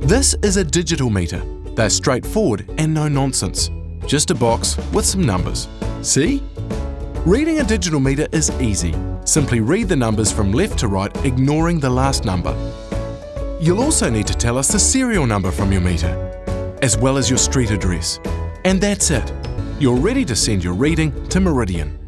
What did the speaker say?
This is a digital meter. They're straightforward and no nonsense. Just a box with some numbers. See? Reading a digital meter is easy. Simply read the numbers from left to right, ignoring the last number. You'll also need to tell us the serial number from your meter, as well as your street address. And that's it. You're ready to send your reading to Meridian.